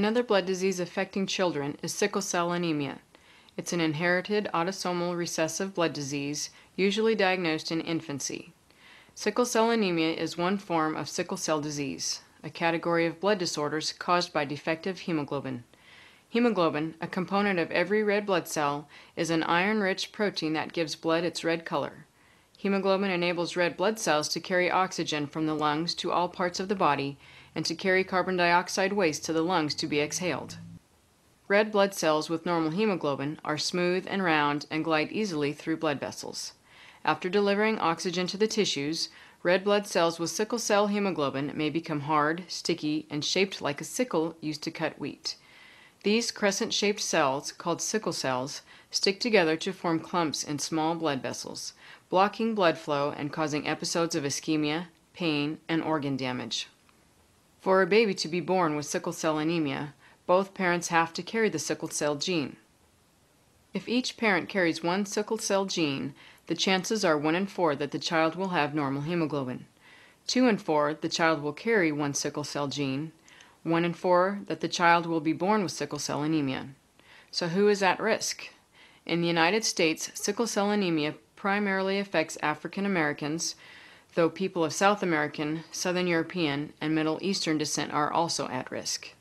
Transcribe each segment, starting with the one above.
Another blood disease affecting children is sickle cell anemia. It's an inherited autosomal recessive blood disease, usually diagnosed in infancy. Sickle cell anemia is one form of sickle cell disease, a category of blood disorders caused by defective hemoglobin. Hemoglobin, a component of every red blood cell, is an iron rich protein that gives blood its red color. Hemoglobin enables red blood cells to carry oxygen from the lungs to all parts of the body and to carry carbon dioxide waste to the lungs to be exhaled. Red blood cells with normal hemoglobin are smooth and round and glide easily through blood vessels. After delivering oxygen to the tissues, red blood cells with sickle cell hemoglobin may become hard, sticky, and shaped like a sickle used to cut wheat. These crescent shaped cells, called sickle cells, stick together to form clumps in small blood vessels, blocking blood flow and causing episodes of ischemia, pain, and organ damage. For a baby to be born with sickle cell anemia, both parents have to carry the sickle cell gene. If each parent carries one sickle cell gene, the chances are 1 in 4 that the child will have normal hemoglobin. 2 in 4 the child will carry one sickle cell gene, 1 in 4 that the child will be born with sickle cell anemia. So, who is at risk? In the United States, sickle cell anemia primarily affects African Americans, though people of South American, Southern European, and Middle Eastern descent are also at risk.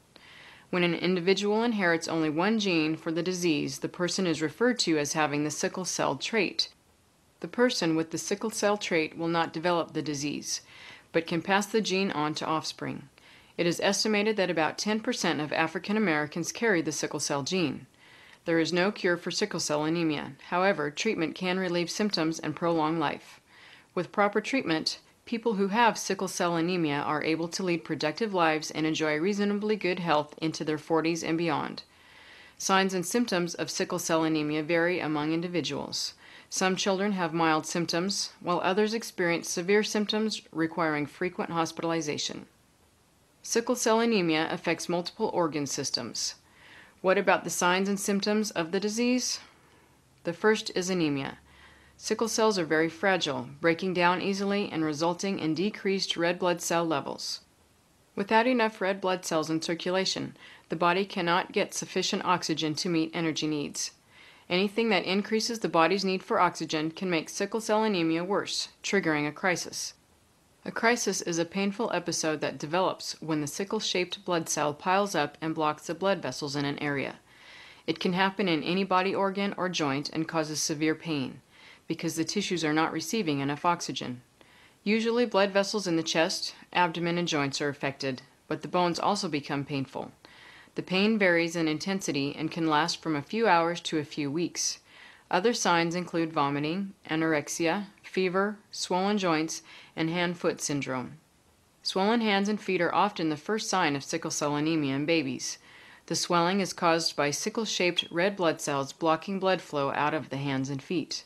When an individual inherits only one gene for the disease, the person is referred to as having the sickle cell trait. The person with the sickle cell trait will not develop the disease, but can pass the gene on to offspring. It is estimated that about 10% of African Americans carry the sickle cell gene. There is no cure for sickle cell anemia. However, treatment can relieve symptoms and prolong life. With proper treatment, people who have sickle cell anemia are able to lead productive lives and enjoy reasonably good health into their 40s and beyond. Signs and symptoms of sickle cell anemia vary among individuals. Some children have mild symptoms, while others experience severe symptoms requiring frequent hospitalization. Sickle cell anemia affects multiple organ systems. What about the signs and symptoms of the disease? The first is anemia. Sickle cells are very fragile, breaking down easily and resulting in decreased red blood cell levels. Without enough red blood cells in circulation, the body cannot get sufficient oxygen to meet energy needs. Anything that increases the body's need for oxygen can make sickle cell anemia worse, triggering a crisis. A crisis is a painful episode that develops when the sickle shaped blood cell piles up and blocks the blood vessels in an area. It can happen in any body organ or joint and causes severe pain because the tissues are not receiving enough oxygen. Usually, blood vessels in the chest, abdomen, and joints are affected, but the bones also become painful. The pain varies in intensity and can last from a few hours to a few weeks. Other signs include vomiting, anorexia, fever, swollen joints, and hand foot syndrome. Swollen hands and feet are often the first sign of sickle cell anemia in babies. The swelling is caused by sickle shaped red blood cells blocking blood flow out of the hands and feet.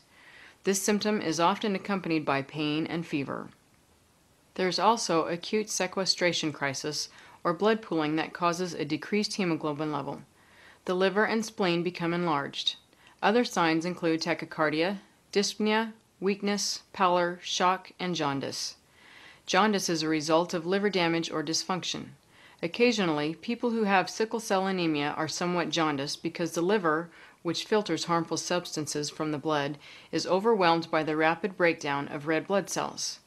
This symptom is often accompanied by pain and fever. There is also acute sequestration crisis or blood pooling that causes a decreased hemoglobin level. The liver and spleen become enlarged. Other signs include tachycardia, dyspnea, weakness, pallor, shock, and jaundice. Jaundice is a result of liver damage or dysfunction. Occasionally, people who have sickle cell anemia are somewhat jaundiced because the liver, which filters harmful substances from the blood, is overwhelmed by the rapid breakdown of red blood cells.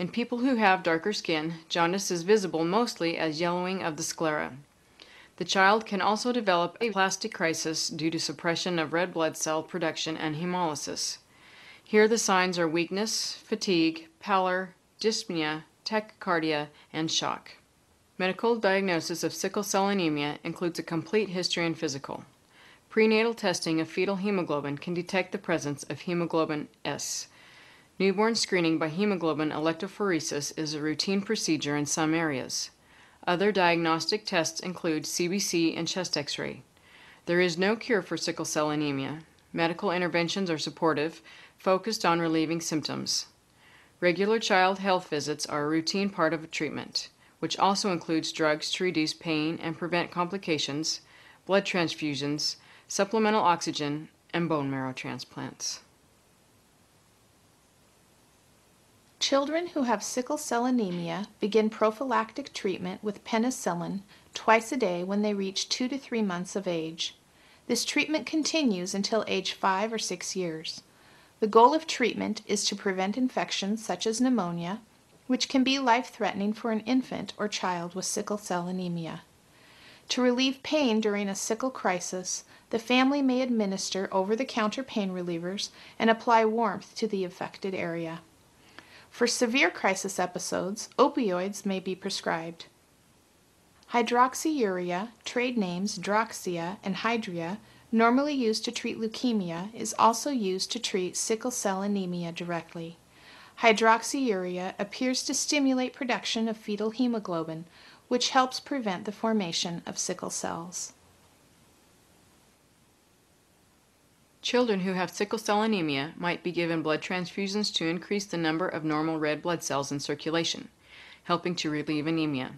In people who have darker skin, jaundice is visible mostly as yellowing of the sclera. The child can also develop a aplastic crisis due to suppression of red blood cell production and hemolysis. Here the signs are weakness, fatigue, pallor, dyspnea, tachycardia, and shock. Medical diagnosis of sickle cell anemia includes a complete history and physical. Prenatal testing of fetal hemoglobin can detect the presence of hemoglobin S. Newborn screening by hemoglobin electrophoresis is a routine procedure in some areas. Other diagnostic tests include CBC and chest x ray. There is no cure for sickle cell anemia. Medical interventions are supportive, focused on relieving symptoms. Regular child health visits are a routine part of treatment, which also includes drugs to reduce pain and prevent complications, blood transfusions, supplemental oxygen, and bone marrow transplants. Children who have sickle cell anemia begin prophylactic treatment with penicillin twice a day when they reach 2 to 3 months of age. This treatment continues until age 5 or 6 years. The goal of treatment is to prevent infections such as pneumonia, which can be life threatening for an infant or child with sickle cell anemia. To relieve pain during a sickle crisis, the family may administer over the counter pain relievers and apply warmth to the affected area. For severe crisis episodes, opioids may be prescribed. Hydroxyurea, trade names Droxia and Hydrea, normally used to treat leukemia, is also used to treat sickle cell anemia directly. Hydroxyurea appears to stimulate production of fetal hemoglobin, which helps prevent the formation of sickle cells. Children who have sickle cell anemia might be given blood transfusions to increase the number of normal red blood cells in circulation, helping to relieve anemia.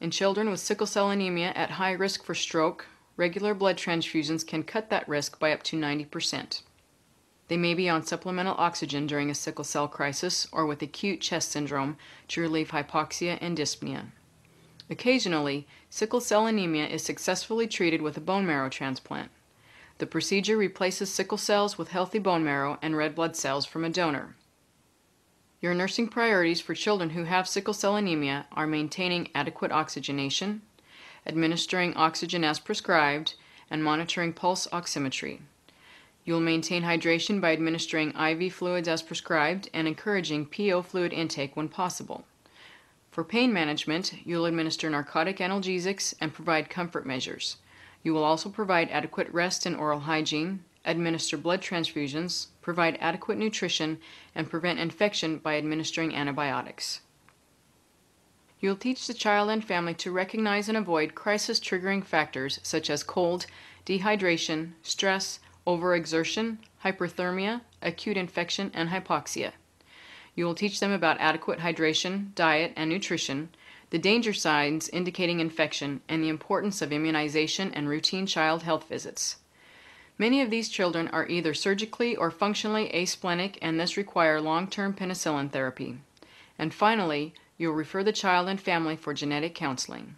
In children with sickle cell anemia at high risk for stroke, regular blood transfusions can cut that risk by up to 90%. They may be on supplemental oxygen during a sickle cell crisis or with acute chest syndrome to relieve hypoxia and dyspnea. Occasionally, sickle cell anemia is successfully treated with a bone marrow transplant. The procedure replaces sickle cells with healthy bone marrow and red blood cells from a donor. Your nursing priorities for children who have sickle cell anemia are maintaining adequate oxygenation, administering oxygen as prescribed, and monitoring pulse oximetry. You'll maintain hydration by administering IV fluids as prescribed and encouraging PO fluid intake when possible. For pain management, you'll administer narcotic analgesics and provide comfort measures. You will also provide adequate rest and oral hygiene, administer blood transfusions, provide adequate nutrition, and prevent infection by administering antibiotics. You'll teach the child and family to recognize and avoid crisis triggering factors such as cold, dehydration, stress, overexertion, hyperthermia, acute infection, and hypoxia. You will teach them about adequate hydration, diet, and nutrition, the danger signs indicating infection, and the importance of immunization and routine child health visits. Many of these children are either surgically or functionally asplenic and thus require long term penicillin therapy. And finally, you'll refer the child and family for genetic counseling.